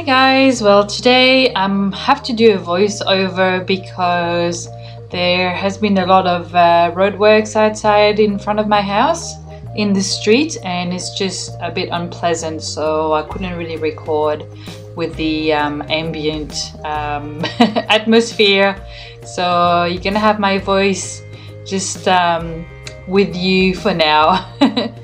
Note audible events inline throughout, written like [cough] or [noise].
Hi guys, well today I um, have to do a voiceover because there has been a lot of uh, roadworks outside in front of my house in the street and it's just a bit unpleasant so I couldn't really record with the um, ambient um, [laughs] atmosphere. So you're gonna have my voice just um, with you for now. [laughs]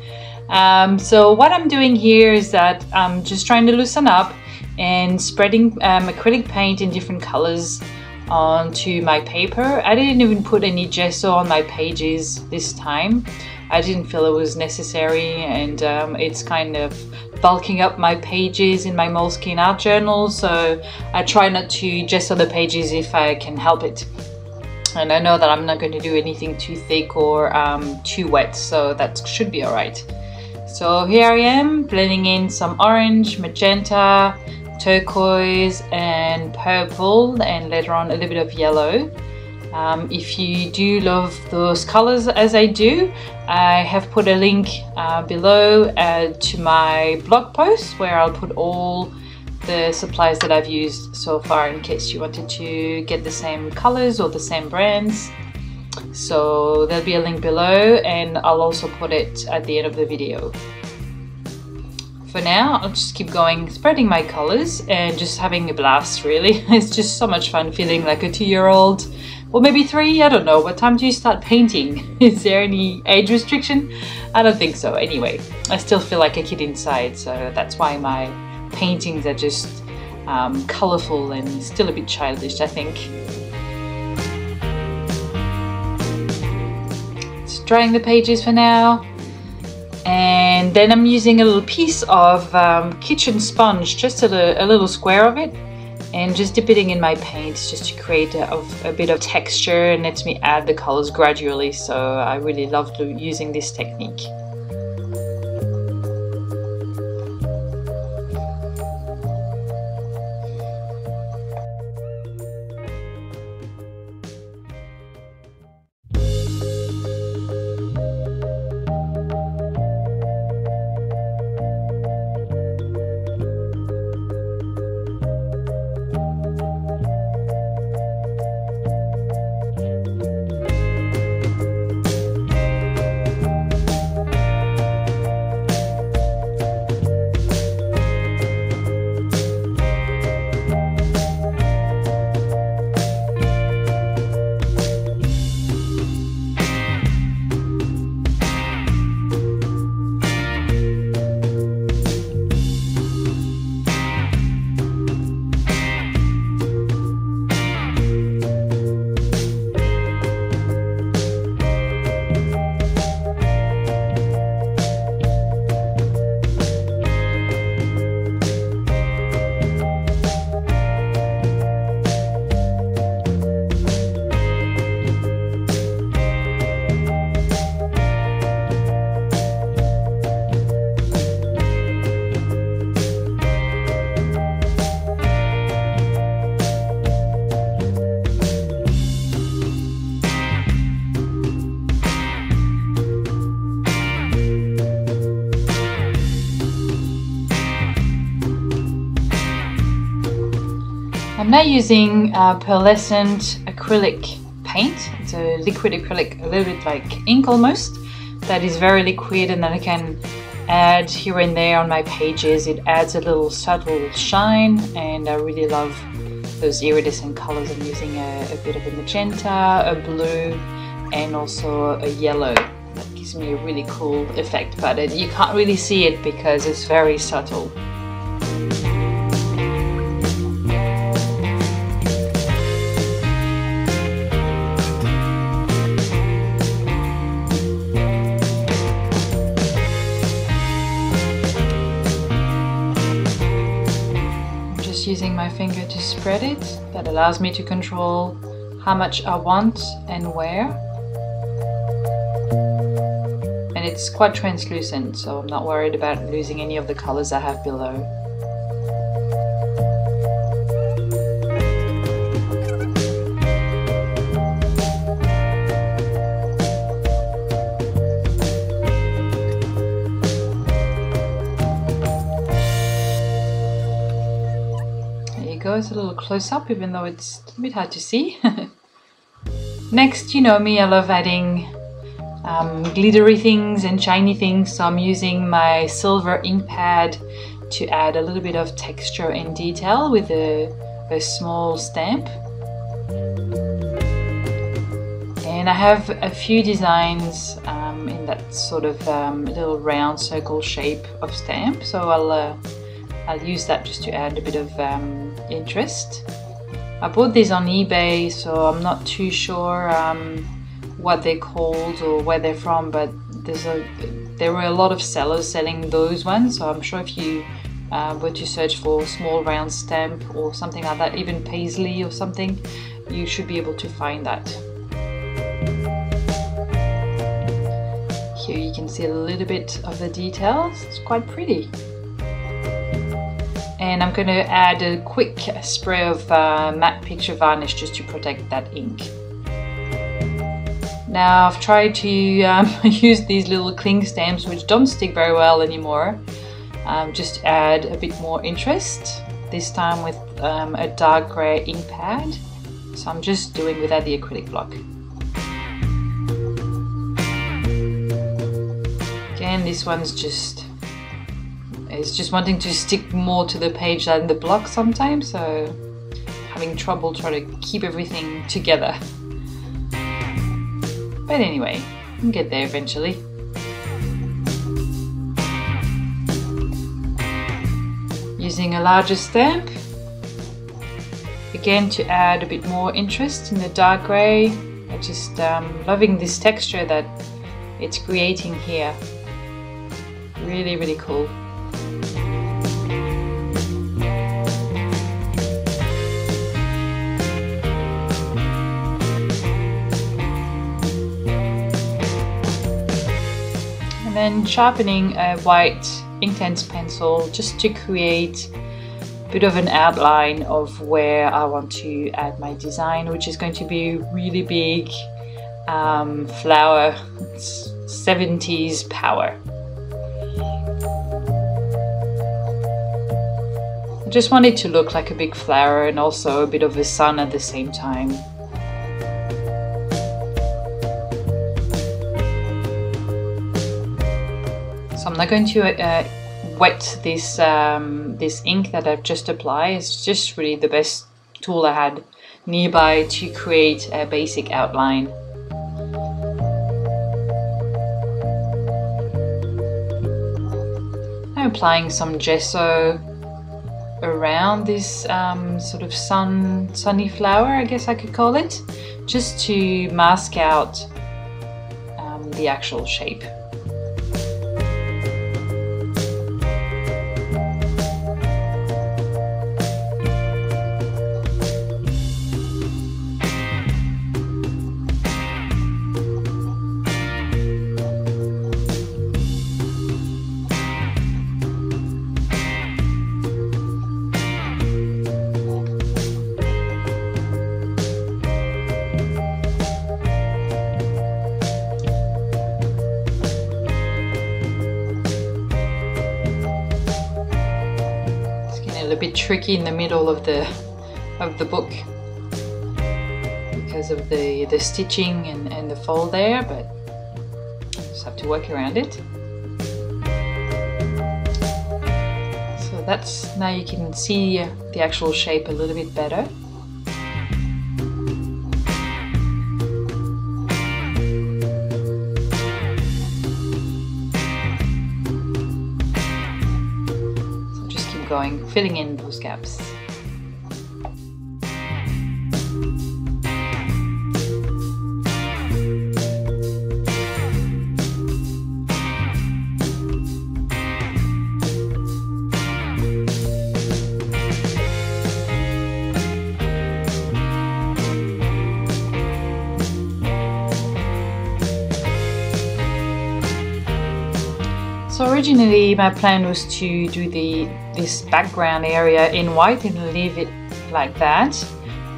Um, so what I'm doing here is that I'm just trying to loosen up and spreading um, acrylic paint in different colors onto my paper. I didn't even put any gesso on my pages this time. I didn't feel it was necessary and um, it's kind of bulking up my pages in my Moleskine art journal so I try not to gesso the pages if I can help it. And I know that I'm not going to do anything too thick or um, too wet so that should be alright. So here I am blending in some orange, magenta, turquoise and purple and later on a little bit of yellow. Um, if you do love those colors as I do, I have put a link uh, below uh, to my blog post where I'll put all the supplies that I've used so far in case you wanted to get the same colors or the same brands. So there'll be a link below and I'll also put it at the end of the video for now. I'll just keep going, spreading my colors and just having a blast really. [laughs] It's just so much fun feeling like a two-year-old or maybe three, I don't know. What time do you start painting? [laughs] Is there any age restriction? I don't think so. Anyway, I still feel like a kid inside, so that's why my paintings are just um, colorful and still a bit childish, I think. Drying the pages for now and then I'm using a little piece of um, kitchen sponge, just a, a, little square of it, and just dipping in my paint just to create a, a, bit of texture and lets me add the colors gradually. So I really love using this technique. I'm now using uh, pearlescent acrylic paint. It's a liquid acrylic, a little bit like ink almost. That is very liquid and then I can add here and there on my pages. It adds a little subtle shine and I really love those iridescent colors. I'm using a, a bit of a magenta, a blue and also a yellow. That gives me a really cool effect but it, you can't really see it because it's very subtle. Finger to spread it. That allows me to control how much I want and where. And it's quite translucent, so I'm not worried about losing any of the colors I have below. A little close up even though it's a bit hard to see. [laughs] Next, you know me, I love adding um, glittery things and shiny things so I'm using my silver ink pad to add a little bit of texture and detail with a, a small stamp. And I have a few designs um, in that sort of um, little round circle shape of stamp so I'll, uh, I'll use that just to add a bit of um, interest. I bought these on eBay so I'm not too sure um, what they're called or where they're from but there's a there were a lot of sellers selling those ones so I'm sure if you uh, were to search for small round stamp or something like that even paisley or something you should be able to find that. Here you can see a little bit of the details. It's quite pretty and I'm going to add a quick spray of uh, matte picture varnish just to protect that ink. Now I've tried to um, [laughs] use these little cling stamps which don't stick very well anymore. Um, just add a bit more interest this time with um, a dark grey ink pad. So I'm just doing without the acrylic block. Again this one's just it's just wanting to stick more to the page than the block sometimes so having trouble trying to keep everything together but anyway, we'll get there eventually. Using a larger stamp, again to add a bit more interest in the dark grey. I'm just um, loving this texture that it's creating here. Really, really cool. Then sharpening a white Inktense pencil just to create a bit of an outline of where I want to add my design, which is going to be really big um, flower 70s power. I just want it to look like a big flower and also a bit of a sun at the same time. I'm not going to uh, wet this um, this ink that I've just applied. It's just really the best tool I had nearby to create a basic outline. I'm applying some gesso around this um, sort of sun sunny flower, I guess I could call it, just to mask out um, the actual shape. Tricky in the middle of the of the book because of the the stitching and, and the fold there but just have to work around it. So that's now you can see the actual shape a little bit better going, filling in those gaps. Originally my plan was to do the this background area in white and leave it like that.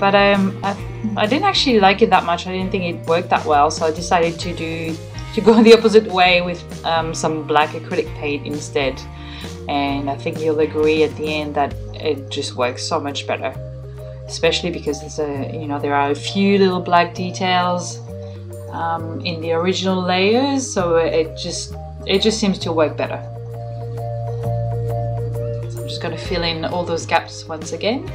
But um, I, I didn't actually like it that much. I didn't think it worked that well so I decided to do to go [laughs] the opposite way with um, some black acrylic paint instead. And I think you'll agree at the end that it just works so much better. especially because there's a you know there are a few little black details um, in the original layers so it just it just seems to work better. So I'm just going to fill in all those gaps once again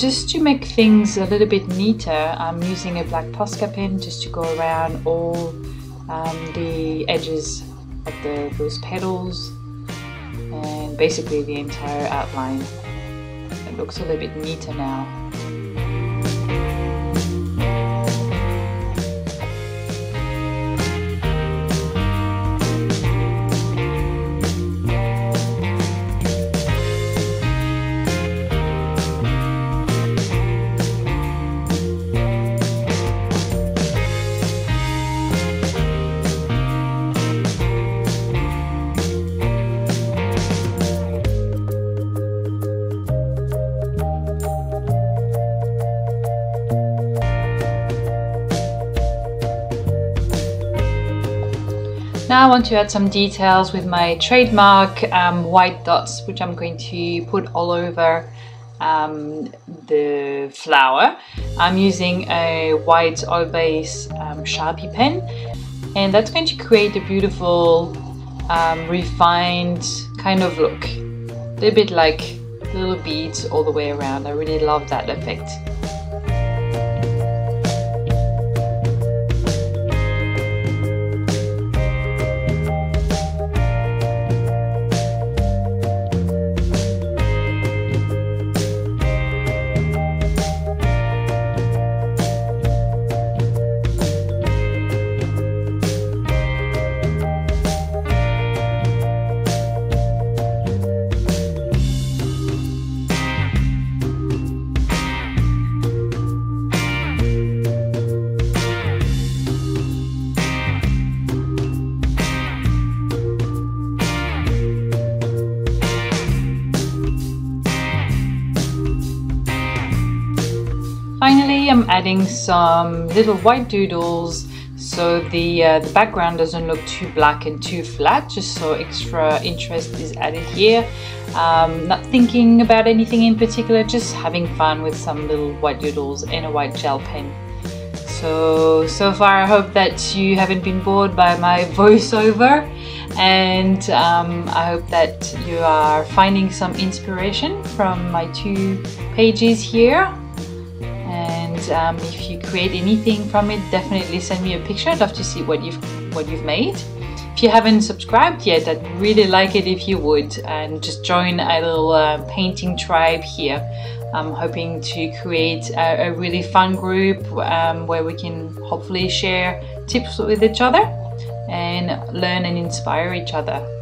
just to make things a little bit neater, I'm using a black Posca pen just to go around all um, the edges of the, those petals and basically the entire outline. It looks a little bit neater now. Now I want to add some details with my trademark um, white dots, which I'm going to put all over um, the flower. I'm using a white oil base um, Sharpie pen and that's going to create a beautiful um, refined kind of look. A bit like little beads all the way around. I really love that effect. Adding some little white doodles so the, uh, the background doesn't look too black and too flat, just so extra interest is added here. Um, not thinking about anything in particular, just having fun with some little white doodles and a white gel pen. So, so far I hope that you haven't been bored by my [laughs] voiceover and um, I hope that you are finding some inspiration from my two pages here um, if you create anything from it definitely send me a picture. I'd love to see what you've what you've made. If you haven't subscribed yet I'd really like it if you would. And just join a little uh, painting tribe here. I'm hoping to create a, a really fun group um, where we can hopefully share tips with each other and learn and inspire each other